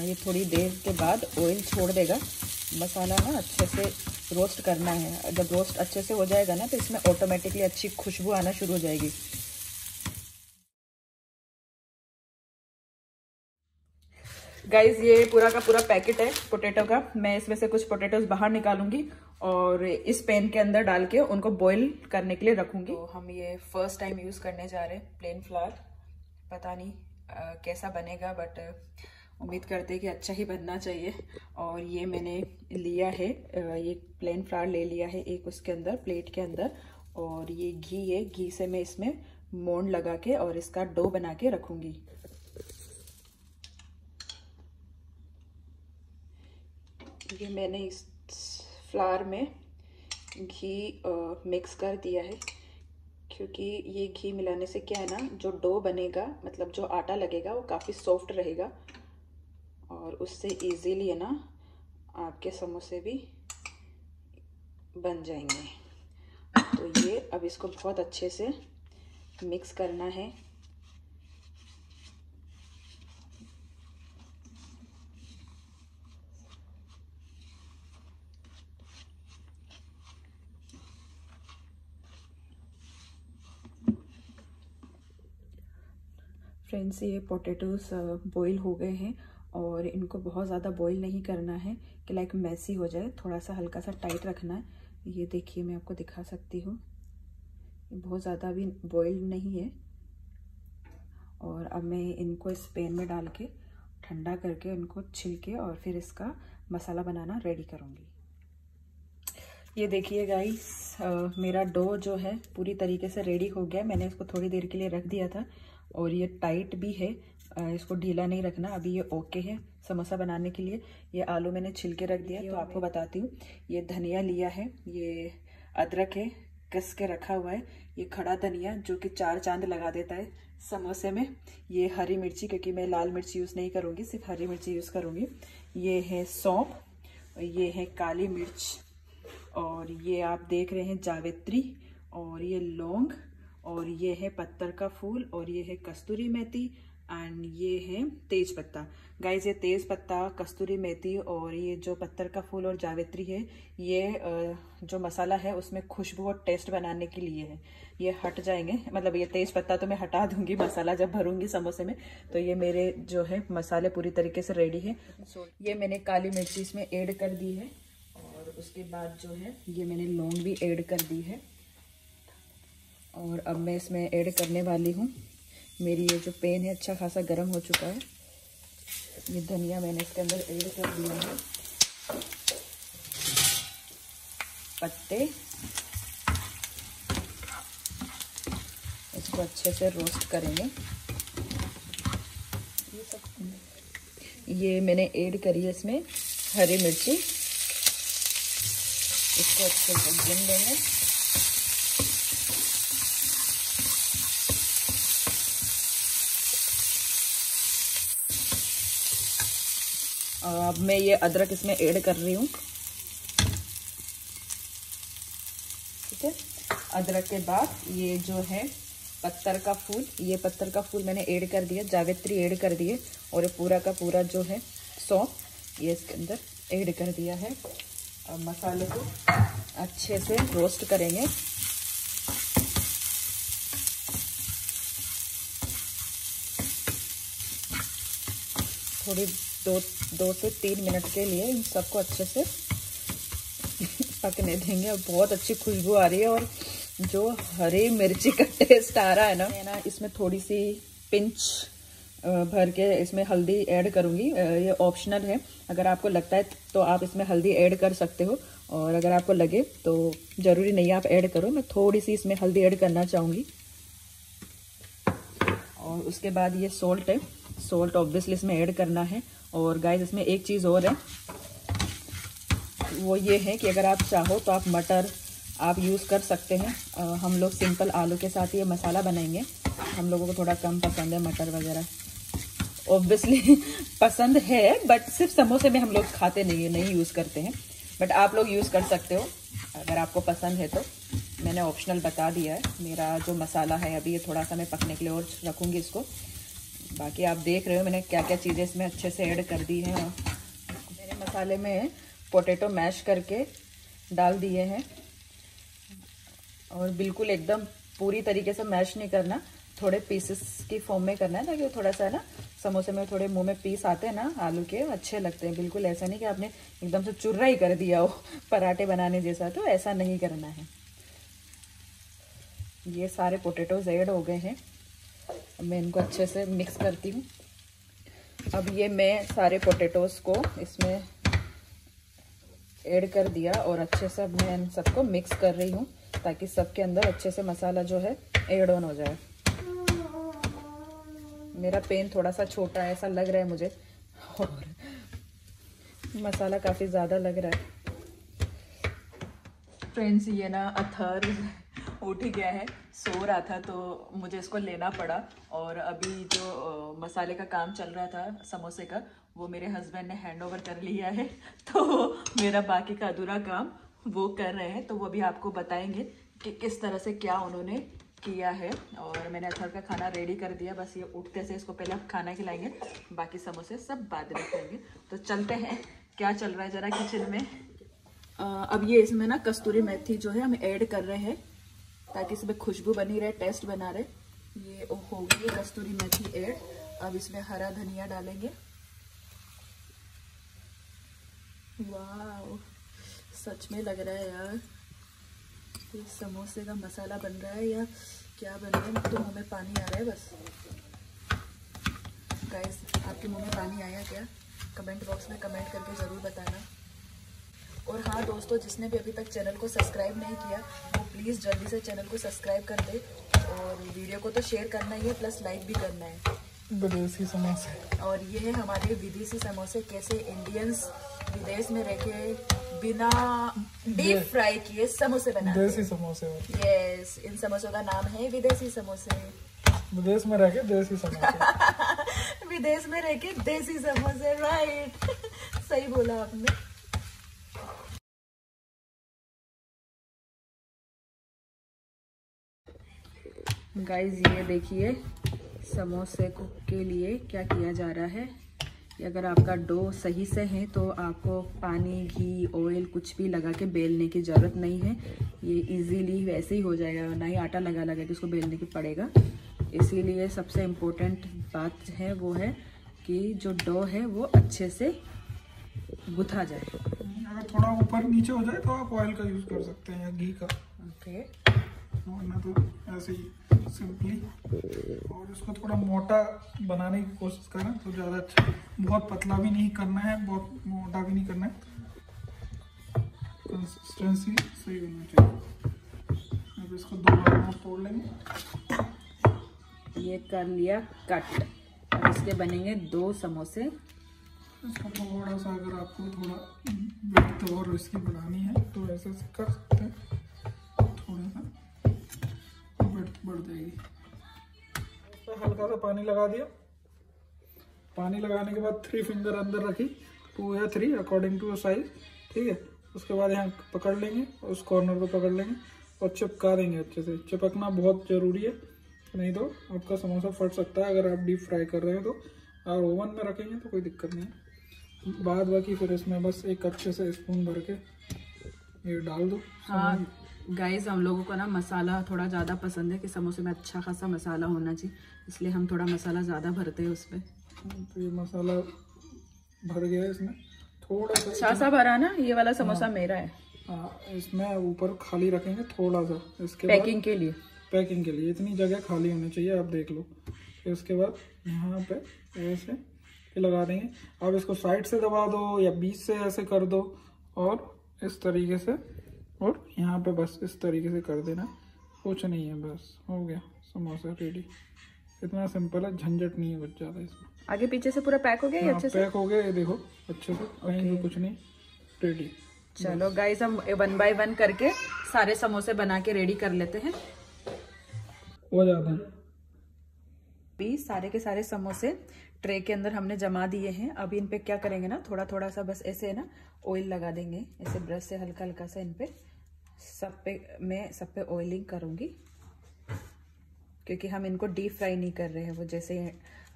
ये थोड़ी देर के बाद ऑयल छोड़ देगा। मसाला ना अच्छे से रोस्ट करना है। जब रोस्ट अच्छे से हो जाएगा ना तो इसमें ऑटोमेटिकली अच्छी खुशबू आना शुरू हो जाएगी। गाइज़ ये पूरा का पूरा पैकेट है पोटैटो का। मैं इसमें से कुछ पोटैटोज बाहर निकालूँगी और इस पैन के अंदर डाल के उनको बॉईल करने के लिए रखूँगी। तो हम ये फ़र्स्ट टाइम यूज़ करने जा रहे हैं प्लेन फ्लावर पता नहीं आ, कैसा बनेगा बट उम्मीद करते हैं कि अच्छा ही बनना चाहिए। और ये मैंने लिया है ये प्लेन फ्लावर ले लिया है एक उसके अंदर, प्लेट के अंदर। और ये घी है, घी से मैं इसमें मोंड लगा के और इसका डो बना के रखूँगी। ये मैंने इस फ्लावर में घी मिक्स कर दिया है। क्योंकि ये घी मिलाने से क्या है ना, जो डो बनेगा मतलब जो आटा लगेगा, वो काफ़ी सॉफ्ट रहेगा। और उससे इजीली है ना, आपके समोसे भी बन जाएँगे। तो ये अब इसको बहुत अच्छे से मिक्स करना है। फ्रेंड्स ये पोटैटोज बॉईल हो गए हैं। और इनको बहुत ज़्यादा बॉईल नहीं करना है कि लाइक मैसी हो जाए थोड़ा सा हल्का सा टाइट रखना है। ये देखिए मैं आपको दिखा सकती हूँ। बहुत ज़्यादा भी बॉईल नहीं है। और अब मैं इनको इस पैन में डाल के, ठंडा करके इनको छिलके और फिर इसका मसाला बनाना रेडी करूँगी। ये देखिए गाइस मेरा डो जो है पूरी तरीके से रेडी हो गया मैंने इसको थोड़ी देर के लिए रख दिया था और ये टाइट भी है। इसको ढीला नहीं रखना। अभी ये ओके है समोसा बनाने के लिए। ये आलू मैंने छिलके रख दिया तो आपको बताती हूँ। ये धनिया लिया है। ये अदरक है, कस के रखा हुआ है। ये खड़ा धनिया जो कि चार चाँद लगा देता है समोसे में। ये हरी मिर्ची, क्योंकि मैं लाल मिर्ची यूज़ नहीं करूँगी, सिर्फ़ हरी मिर्ची यूज़ करूँगी। ये है सौंप, ये है काली मिर्च, और ये आप देख रहे हैं जावेत्री, और ये लौंग, और ये है पत्थर का फूल, और ये है कस्तूरी मेथी एंड ये है तेज पत्ता। गाइज़ ये तेज पत्ता, कस्तूरी मेथी और ये जो पत्थर का फूल और जावित्री है, ये जो मसाला है, उसमें खुशबू और टेस्ट बनाने के लिए है। ये हट जाएँगे। मतलब ये तेज पत्ता तो मैं हटा दूँगी, मसाला जब भरूँगी समोसे में तो ये मेरे जो है, मसाले पूरी तरीके से रेडी है। सो ये मैंने काली मिर्ची इसमें ऐड कर दी है और उसके बाद जो है, ये मैंने लौंग भी ऐड कर दी है। और अब मैं इसमें ऐड करने वाली हूँ। मेरी ये जो पेन है अच्छा खासा गर्म हो चुका है। ये धनिया मैंने इसके अंदर ऐड कर दिया है। पत्ते। इसको अच्छे से रोस्ट करेंगे। ये मैंने ऐड करी है इसमें हरी मिर्ची। इसको अच्छे से भून लेंगे। अब मैं ये अदरक इसमें ऐड कर रही हूँ। ठीक है? अदरक के बाद ये जो है पत्थर का फूल, ये पत्थर का फूल मैंने ऐड कर दिया, जावित्री ऐड कर दिए और ये पूरा का पूरा जो है सौंप ये इसके अंदर ऐड कर दिया है। और मसाले को अच्छे से रोस्ट करेंगे। थोड़ी दो दो से तीन मिनट के लिए इन सबको अच्छे से पकने देंगे। और बहुत अच्छी खुशबू आ रही है और जो हरी मिर्ची का टेस्ट आ रहा है ना, मैं ना इसमें थोड़ी सी पिंच भर के इसमें हल्दी ऐड करूँगी। ये ऑप्शनल है। अगर आपको लगता है तो आप इसमें हल्दी ऐड कर सकते हो। और अगर आपको लगे तो ज़रूरी नहीं, आप ऐड करो। मैं थोड़ी सी इसमें हल्दी ऐड करना चाहूँगी। और उसके बाद ये सोल्ट है। सोल्ट ऑब्वियसली इसमें ऐड करना है। और गाइस इसमें एक चीज़ और है। वो ये है कि अगर आप चाहो तो आप मटर आप यूज़ कर सकते हैं। आ, हम लोग सिंपल आलू के साथ ये मसाला बनाएँगे। हम लोगों को थोड़ा कम पसंद है मटर वगैरह। ऑब्वियसली पसंद है बट सिर्फ़ समोसे में हम लोग खाते नहीं है नहीं यूज़ करते हैं। बट आप लोग यूज़ कर सकते हो अगर आपको पसंद है तो। मैंने ऑप्शनल बता दिया है। मेरा जो मसाला है अभी ये थोड़ा सा मैं पकने के लिए और रखूँगी इसको। बाकी आप देख रहे हो मैंने क्या क्या चीज़ें इसमें अच्छे से ऐड कर दी हैं। मेरे मसाले में पोटैटो मैश करके डाल दिए हैं। और बिल्कुल एकदम पूरी तरीके से मैश नहीं करना, थोड़े पीसेस की फॉर्म में करना है ताकि थोड़ा सा ना, समोसे में थोड़े मुँह में पीस आते हैं ना, आलू के अच्छे लगते हैं। बिल्कुल ऐसा नहीं कि आपने एकदम से चुर्रा ही कर दिया हो, पराठे बनाने जैसा तो ऐसा नहीं करना है। ये सारे पोटैटोज ऐड हो गए हैं। मैं इनको अच्छे से मिक्स करती हूँ। अब ये मैं सारे पोटैटोज को इसमें ऐड कर दिया और अच्छे से अब मैं इन सबको मिक्स कर रही हूँ ताकि सबके अंदर अच्छे से मसाला जो है एड ऑन हो जाए। मेरा पेन थोड़ा सा छोटा है, ऐसा लग रहा है मुझे। और मसाला काफ़ी ज़्यादा लग रहा है। फ्रेंड्स ये ना अथर उठ गया है। सो रहा था तो मुझे इसको लेना पड़ा। और अभी जो मसाले का काम चल रहा था समोसे का वो मेरे हस्बैंड ने हैंड ओवर कर लिया है। तो मेरा बाकी का अधूरा काम वो कर रहे हैं। तो वो भी आपको बताएँगे कि किस तरह से क्या उन्होंने किया है। और मैंने अथर का खाना रेडी कर दिया। बस ये उठते से इसको पहले आप खाना खिलाएँगे बाकी समोसे सब बाद में खाएँगे। तो चलते हैं। क्या चल रहा है ज़रा किचन में? आ, अब ये इसमें ना कस्तूरी मेथी जो है हम ऐड कर रहे हैं। ताकि इसमें खुशबू बनी रहे टेस्ट बना रहे। ये हो गई कस्तूरी मेथी एड अब इसमें हरा धनिया डालेंगे। वाह सच में लग रहा है यार। ये समोसे का मसाला बन रहा है या क्या बन रहा है? तो मुँह में पानी आ रहा है बस। गाइस आपके मुँह में पानी आया क्या? कमेंट बॉक्स में कमेंट करके ज़रूर बताना। और हाँ दोस्तों जिसने भी अभी तक चैनल को सब्सक्राइब नहीं किया वो प्लीज़ जल्दी से चैनल को सब्सक्राइब कर दे और वीडियो को तो शेयर करना ही है प्लस लाइक भी करना है। विदेशी समोसे। और ये है हमारे विदेशी समोसे कैसे इंडियंस विदेश में रह के बिना डीप फ्राई किए समोसे बना देसी समोसे यस इन समोसों का नाम है विदेशी समोसे। विदेश में रह के देसी समोसे। विदेश में रह के देसी समोसे राइट सही बोला आपने। गाइस ये देखिए समोसे को के लिए क्या किया जा रहा है। अगर आपका डो सही से है तो आपको पानी घी ऑयल कुछ भी लगा के बेलने की ज़रूरत नहीं है। ये इजीली वैसे ही हो जाएगा ना ही आटा लगा लगा के उसको बेलने की पड़ेगा। इसीलिए सबसे इम्पोर्टेंट बात है वो है कि जो डो है वो अच्छे से गुथा जाए। अगर थोड़ा ऊपर नीचे हो जाए तो आप ऑयल का यूज़ कर सकते हैं या घी का। ओके वरना तो ऐसे ही सिंपली और इसको थोड़ा मोटा बनाने की कोशिश करें तो ज़्यादा अच्छा। बहुत पतला भी नहीं करना है बहुत मोटा भी नहीं करना है। कंसिस्टेंसी सही होना चाहिए। अब इसको दो बार तोड़ लेंगे। ये कर लिया कट। अब इसके बनेंगे दो समोसे। इसको थोड़ा सा अगर आपको थोड़ा और इसकी बनानी है तो ऐसे कर सकते हैं। बढ़ जाएगी। तो हल्का सा पानी लगा दिया। पानी लगाने के बाद थ्री फिंगर अंदर रखी। टू या थ्री अकॉर्डिंग टू साइज़ ठीक है? उसके बाद यहाँ पकड़ लेंगे उस कॉर्नर को पकड़ लेंगे और चिपका देंगे अच्छे से। चिपकना बहुत ज़रूरी है नहीं तो आपका समोसा फट सकता है अगर आप डीप फ्राई कर रहे हैं तो। और ओवन में रखेंगे तो कोई दिक्कत नहीं है। बाद बाकी फिर इसमें बस एक अच्छे से स्पून भर के ये डाल दो। हाँ गाइस हम लोगों को ना मसाला थोड़ा ज़्यादा पसंद है कि समोसे में अच्छा खासा मसाला होना चाहिए इसलिए हम थोड़ा मसाला ज़्यादा भरते हैं उसमें। तो ये मसाला भर गया इसमें। थोड़ा सा अच्छा सा भरा ना ये वाला समोसा हाँ, मेरा है। हाँ इसमें ऊपर खाली रखेंगे थोड़ा सा इसके पैकिंग के लिए। पैकिंग के लिए इतनी जगह खाली होनी चाहिए आप देख लो। फिर उसके बाद यहाँ पे ऐसे लगा देंगे। आप इसको साइड से दबा दो या बीच से ऐसे कर दो और इस तरीके से और यहाँ पे बस इस तरीके से कर देना। कुछ नहीं है बस हो गया समोसा रेडी इतना सिंपल है झंझट नहीं है कुछ ज़्यादा इसमें। आगे पीछे से पूरा पैक हो गया हाँ, अच्छे से? पैक हो गया ये देखो अच्छे से कहीं भी कुछ नहीं रेडी चलो गाइस हम वन बाय वन करके सारे समोसे बना के रेडी कर लेते हैं। हो जाते हैं। अभी सारे के सारे समोसे ट्रे के अंदर हमने जमा दिए हैं। अभी इन पे क्या करेंगे ना थोड़ा थोड़ा सा बस ऐसे है ना ऑयल लगा देंगे। ऐसे ब्रश से हल्का हल्का सा इन पे। सब पे, मैं सब पे ऑयलिंग करूँगी, क्योंकि हम इनको डीप फ्राई नहीं कर रहे हैं। वो जैसे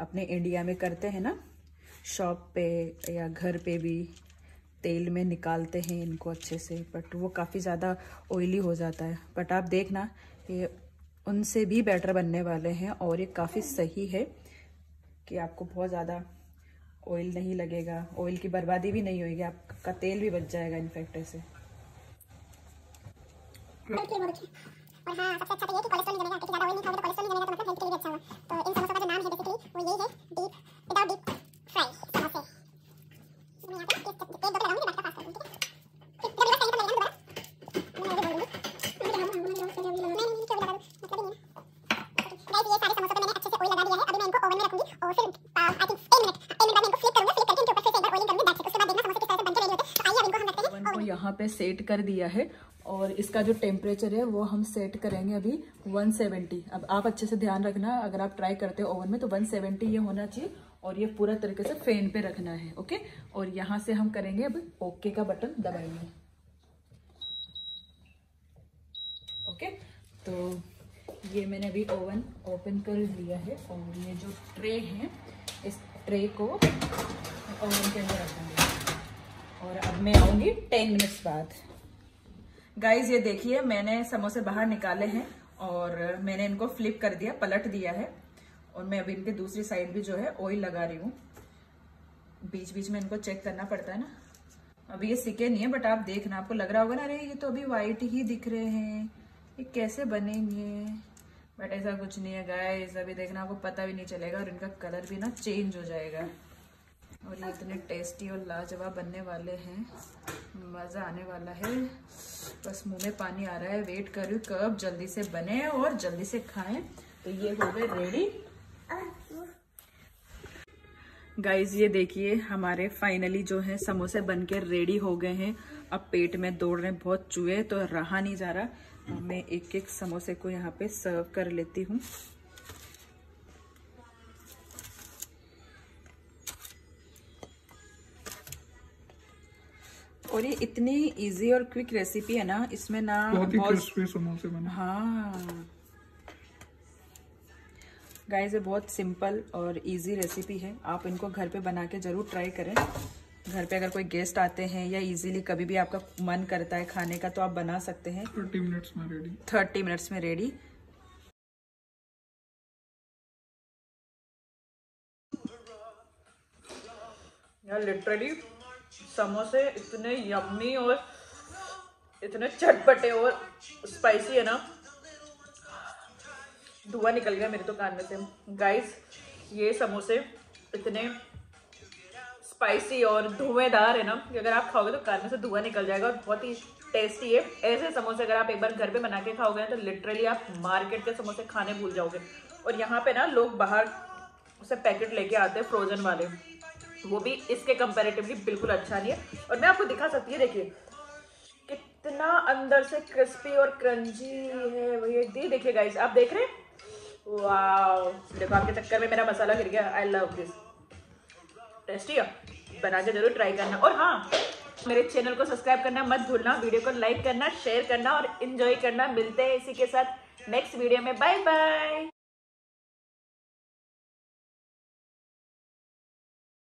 अपने इंडिया में करते हैं ना शॉप पे या घर पे भी तेल में निकालते हैं इनको अच्छे से बट वो काफ़ी ज़्यादा ऑयली हो जाता है। बट आप देखना, ये उनसे भी बेटर बनने वाले हैं और ये काफ़ी सही है कि आपको बहुत ज़्यादा ऑयल नहीं लगेगा। ऑयल की बर्बादी भी नहीं होगी, आपका तेल भी बच जाएगा इनफैक्ट ऐसे। और हाँ सबसे अच्छा तो ये कि कोलेस्ट्रॉल नहीं जमेगा क्योंकि ज़्यादा ऑयल नहीं खाओगे तो कोलेस्ट्रॉल नहीं जमेगा तो मतलब हेल्थ के लिए भी अच्छा होगा तो इन समोसों का जो नाम है बेसिकली वो यही है डीप विदाउट डीप फ्राई समोसे मैं यहाँ पे एक दो लगाऊँगी बाकी फास्ट करूँगी ठीक है जब ये कहीं पर लगेगा दोबारा मैं ये बोल दूँगी मैं लगाऊँगा मैं नहीं क्यों लगा दूँ नहीं गाइस ये सारे समोसों पे मैंने से ऑयल लगा दिया अभी मैं इनको ओवन में रखूँगी और फिर आई थिंक 1 मिनट 1 मिनट बाद मैं इनको फ्लिप करूँगा फ्लिप करके इनके ऊपर से एक बार ऑयलिंग करूँगी दैट्स इट उसके बाद देखना समोसे किस तरह से बनके रेडी होते आइए अब इनको हम रखते ओवन को यहाँ पे सेट कर दिया है। और इसका जो टेम्परेचर है, वो हम सेट करेंगे अभी 170 अब आप अच्छे से ध्यान रखना, अगर आप ट्राई करते हो ओवन में तो 170 ये होना चाहिए और ये पूरा तरीके से फ़ैन पे रखना है ओके और यहाँ से हम करेंगे अब ओके का बटन दबाएँगे ओके तो ये मैंने अभी ओवन ओपन कर लिया है और ये जो ट्रे है, इस ट्रे को ओवन के अंदर रखेंगे और अब मैं आऊँगी टेन मिनट्स बाद। गाइज़ ये देखिए, मैंने समोसे बाहर निकाले हैं और मैंने इनको फ्लिप कर दिया, पलट दिया है। और मैं अभी इनके दूसरी साइड भी जो है ऑयल लगा रही हूँ। बीच बीच में इनको चेक करना पड़ता है ना। अभी ये सिके नहीं है बट आप देखना, आपको लग रहा होगा ना, अरे ये तो अभी वाइट ही दिख रहे हैं। ये कैसे बनेंगे? बट ऐसा कुछ नहीं है गाइस अभी देखना, आपको पता भी नहीं चलेगा और इनका कलर भी ना चेंज हो जाएगा। और ये इतने टेस्टी और लाजवाब बनने वाले हैं। मज़ा आने वाला है। बस मुँह में पानी आ रहा है। वेट कर रही कब जल्दी से बने और जल्दी से खाएँ। तो ये हो गए रेडी गाइज़ ये देखिए, हमारे फाइनली जो है, समोसे बनके रेडी हो गए हैं। अब पेट में दौड़ रहे बहुत चूहे तो रहा नहीं जा रहा। मैं एक एक समोसे को यहाँ पे सर्व कर लेती हूँ। और ये इतनी इजी और क्विक रेसिपी है ना इसमें ना बहुत ही क्रिस्पी समोसे बने। हाँ। गाइस ये बहुत सिंपल और इजी रेसिपी है। आप इनको घर पे बना के ज़रूर ट्राई करें। घर पे अगर कोई गेस्ट आते हैं या इजीली कभी भी आपका मन करता है खाने का तो आप बना सकते हैं। थर्टी मिनट्स में रेडी थर्टी मिनट्स में रेडी यार लिटरली समोसे इतने यम्मी और इतने चटपटे और स्पाइसी है ना। धुआँ निकल गया मेरे तो कान में से। गाइस ये समोसे इतने स्पाइसी और धुएंदार है ना कि अगर आप खाओगे तो कान में से धुआँ निकल जाएगा और बहुत ही टेस्टी है। ऐसे समोसे अगर आप एक बार घर पे बना के खाओगे तो लिटरली आप मार्केट के समोसे खाने भूल जाओगे। और यहाँ पे ना लोग बाहर उसे पैकेट लेके आते हैं फ्रोजन वाले। वो भी इसके कंपेरेटिवली बिल्कुल अच्छा नहीं है। और मैं आपको दिखा सकती है, देखिए, कितना अंदर से क्रिस्पी और क्रंची है वही देखिए गाइस आप देख रहे हैं? देखो, आपके चक्कर में मेरा मसाला गिर गया। आई लव दिस टेस्टी है। बना के ज़रूर ट्राई करना। और हाँ मेरे चैनल को सब्सक्राइब करना मत भूलना। वीडियो को लाइक करना शेयर करना और इन्जॉय करना। मिलते हैं इसी के साथ नेक्स्ट वीडियो में। Bye bye